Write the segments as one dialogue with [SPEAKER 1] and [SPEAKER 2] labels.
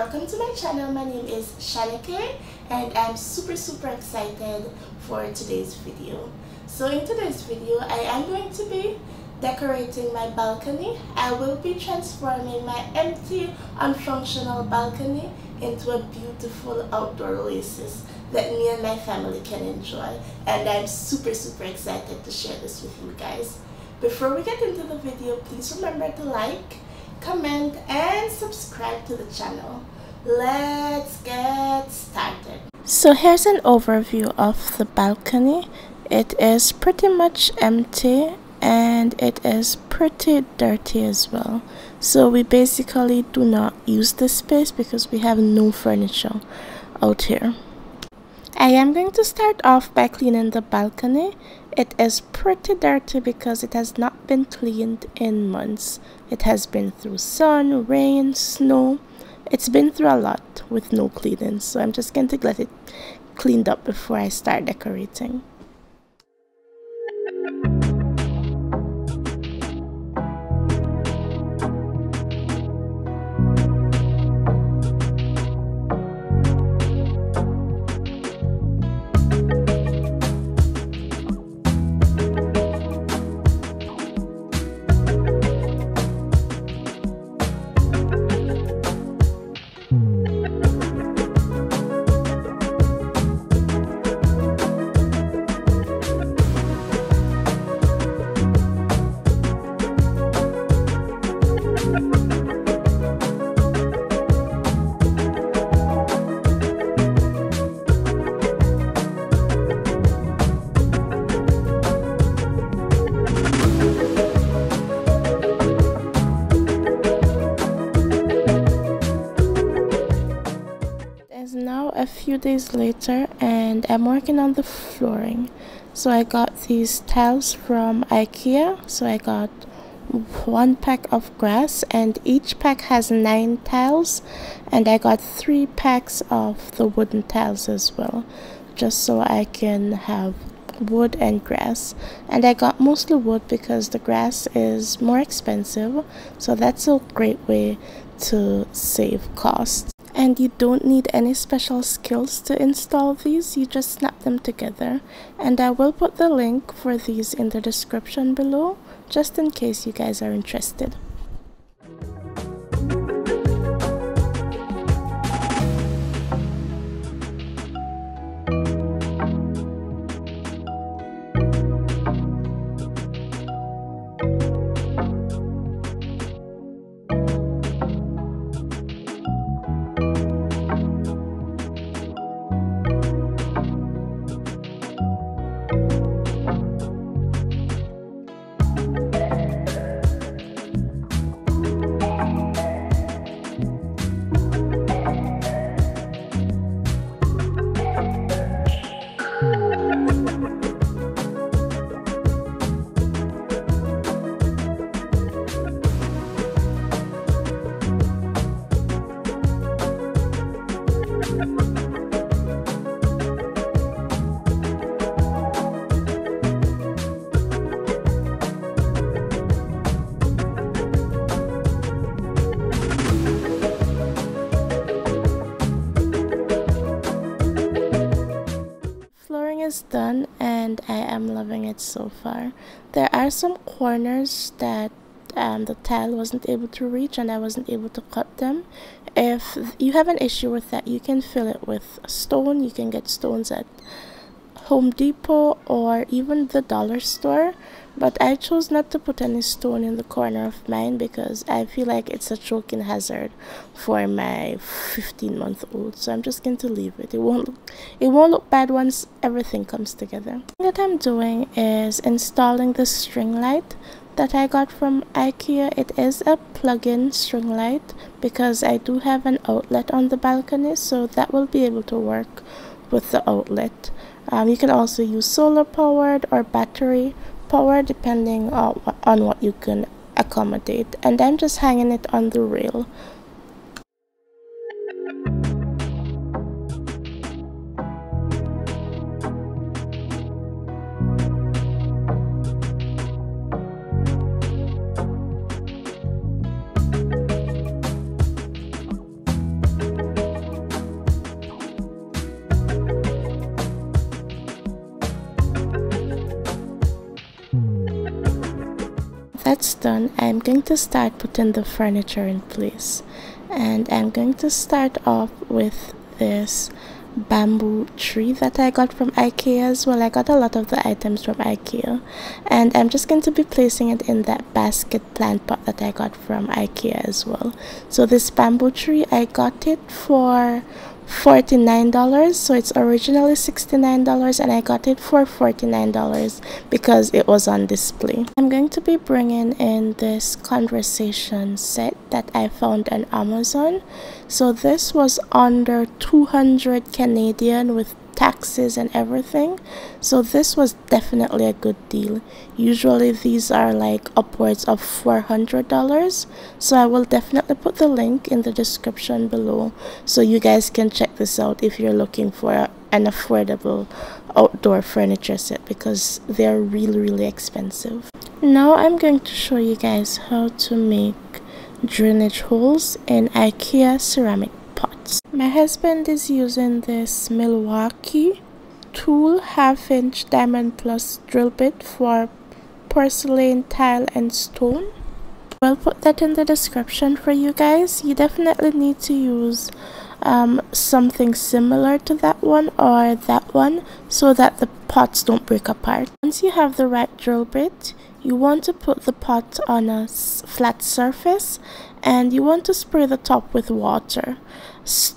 [SPEAKER 1] welcome to my channel. My name is Shanike and I'm super super excited for today's video. So in today's video, I am going to be decorating my balcony. I will be transforming my empty, unfunctional balcony into a beautiful outdoor oasis that me and my family can enjoy. And I'm super super excited to share this with you guys. Before we get into the video, please remember to like, comment, and subscribe to the channel. Let's get started. So here's an overview of the balcony. It is pretty much empty and it is pretty dirty as well. So we basically do not use this space because we have no furniture out here. I am going to start off by cleaning the balcony. It is pretty dirty because it has not been cleaned in months. It has been through sun, rain, snow. It's been through a lot with no cleaning. So I'm just going to get it cleaned up before I start decorating. Days later and I'm working on the flooring. So I got these tiles from Ikea. So I got one pack of grass and each pack has nine tiles. And I got three packs of the wooden tiles as well just so I can have wood and grass. And I got mostly wood because the grass is more expensive. So that's a great way to save costs and you don't need any special skills to install these you just snap them together. And I will put the link for these in the description below just in case you guys are interested so far. There are some corners that um, the tile wasn't able to reach and I wasn't able to cut them. If you have an issue with that, you can fill it with stone. You can get stones at Home Depot or even the dollar store but I chose not to put any stone in the corner of mine because I feel like it's a choking hazard for my 15 month old so I'm just going to leave it. It won't look, it won't look bad once everything comes together. What I'm doing is installing the string light that I got from IKEA. It is a plug-in string light because I do have an outlet on the balcony so that will be able to work with the outlet um, you can also use solar powered or battery power depending on, on what you can accommodate. And I'm just hanging it on the rail that's done I'm going to start putting the furniture in place and I'm going to start off with this bamboo tree that I got from Ikea as well. I got a lot of the items from Ikea and I'm just going to be placing it in that basket plant pot that I got from Ikea as well. So this bamboo tree I got it for $49 so it's originally $69 and I got it for $49 because it was on display. I'm going to be bringing in this conversation set that I found on Amazon. So this was under 200 Canadian with taxes and everything. So this was definitely a good deal. Usually these are like upwards of $400 so I will definitely put the link in the description below so you guys can check this out if you're looking for an affordable outdoor furniture set because they're really really expensive. Now I'm going to show you guys how to make drainage holes in IKEA ceramic my husband is using this Milwaukee tool half inch diamond plus drill bit for porcelain tile and stone. I'll put that in the description for you guys. You definitely need to use um, something similar to that one or that one so that the pots don't break apart. Once you have the right drill bit, you want to put the pot on a flat surface and you want to spray the top with water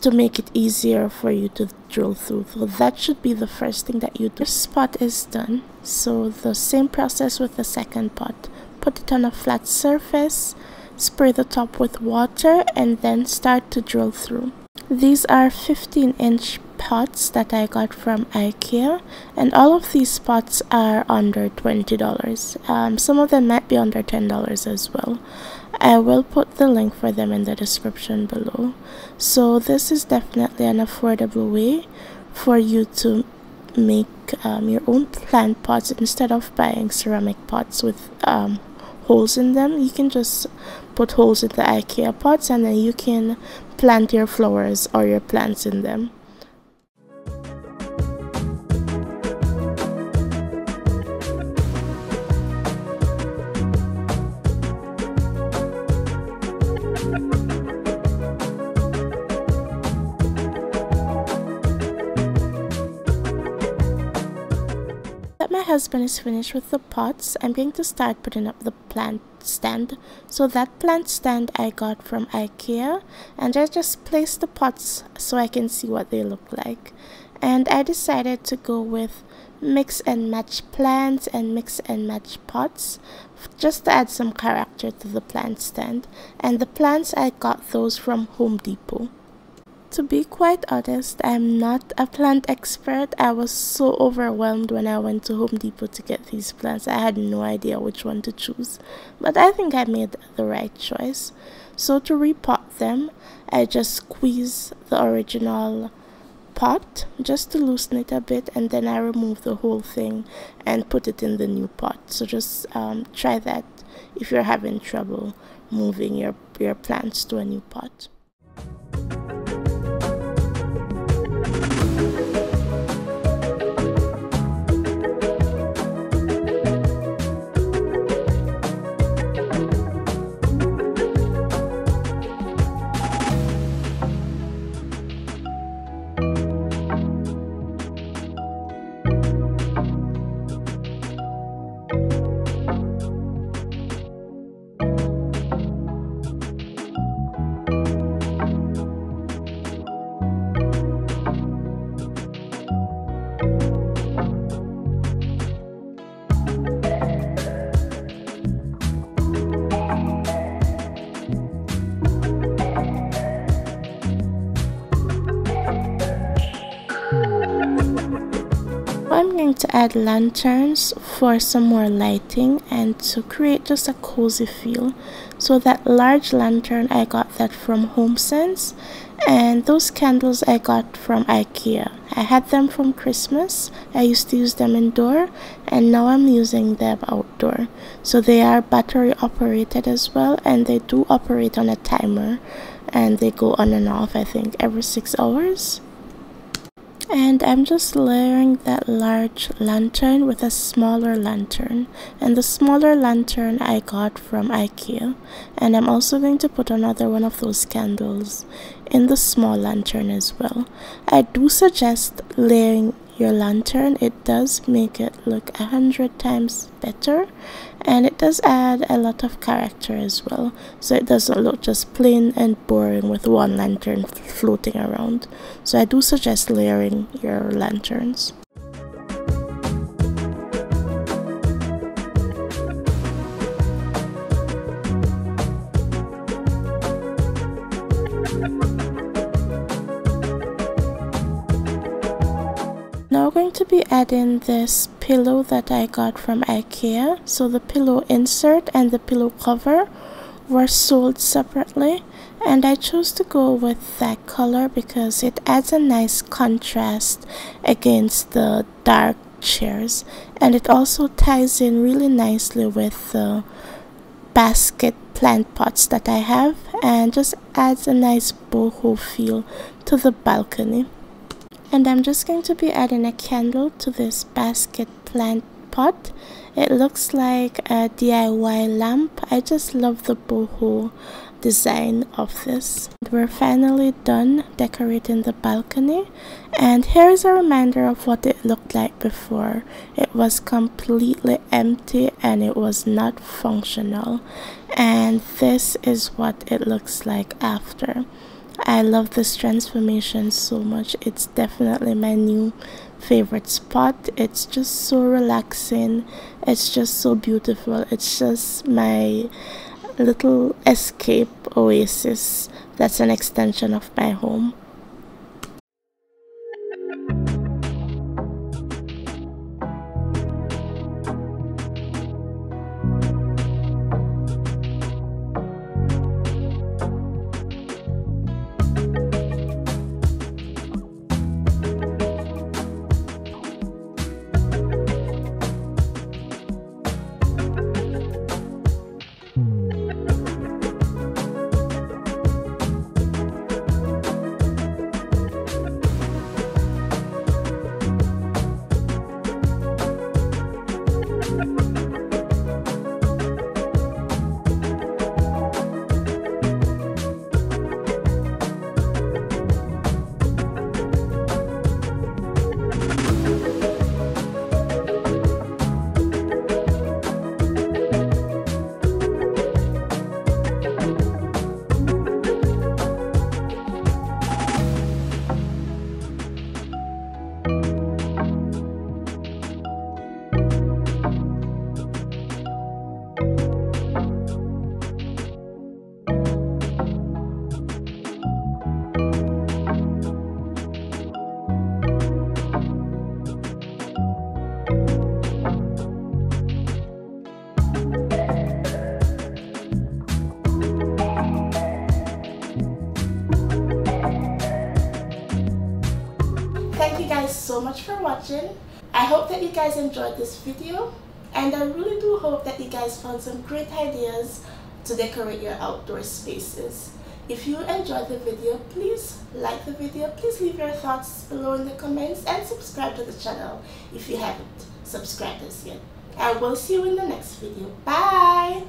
[SPEAKER 1] to make it easier for you to drill through. So that should be the first thing that you do. This pot is done. So the same process with the second pot. Put it on a flat surface spray the top with water and then start to drill through. These are 15 inch pots that I got from Ikea and all of these pots are under $20 um, some of them might be under $10 as well I will put the link for them in the description below. So this is definitely an affordable way for you to make um, your own plant pots. Instead of buying ceramic pots with um, holes in them you can just put holes in the ikea pots and then you can plant your flowers or your plants in them husband is finished with the pots, I'm going to start putting up the plant stand. So that plant stand I got from Ikea and I just placed the pots so I can see what they look like. And I decided to go with mix and match plants and mix and match pots just to add some character to the plant stand. And the plants I got those from Home Depot. To be quite honest, I'm not a plant expert. I was so overwhelmed when I went to Home Depot to get these plants. I had no idea which one to choose. But I think I made the right choice. So to repot them, I just squeeze the original pot just to loosen it a bit and then I remove the whole thing and put it in the new pot. So just um, try that if you're having trouble moving your, your plants to a new pot. Add lanterns for some more lighting and to create just a cozy feel. So that large lantern I got that from HomeSense and those candles I got from Ikea. I had them from Christmas. I used to use them indoor and now I'm using them outdoor. So they are battery operated as well and they do operate on a timer and they go on and off I think every 6 hours. And I'm just layering that large lantern with a smaller lantern and the smaller lantern I got from Ikea and I'm also going to put another one of those candles in the small lantern as well. I do suggest layering your lantern. It does make it look a hundred times better and it does add a lot of character as well. So it doesn't look just plain and boring with one lantern floating around. So i do suggest layering your lanterns be adding this pillow that I got from Ikea. So the pillow insert and the pillow cover were sold separately. And I chose to go with that color because it adds a nice contrast against the dark chairs. And it also ties in really nicely with the basket plant pots that I have and just adds a nice boho feel to the balcony and I'm just going to be adding a candle to this basket plant pot. It looks like a DIY lamp. I just love the boho design of this. We're finally done decorating the balcony. And here is a reminder of what it looked like before. It was completely empty and it was not functional. And this is what it looks like after I love this transformation so much. It's definitely my new favorite spot. It's just so relaxing. It's just so beautiful. It's just my little escape oasis that's an extension of my home. Watching. I hope that you guys enjoyed this video and I really do hope that you guys found some great ideas to decorate your outdoor spaces. If you enjoyed the video, please like the video, please leave your thoughts below in the comments and subscribe to the channel if you haven't subscribed us yet. I will see you in the next video. Bye!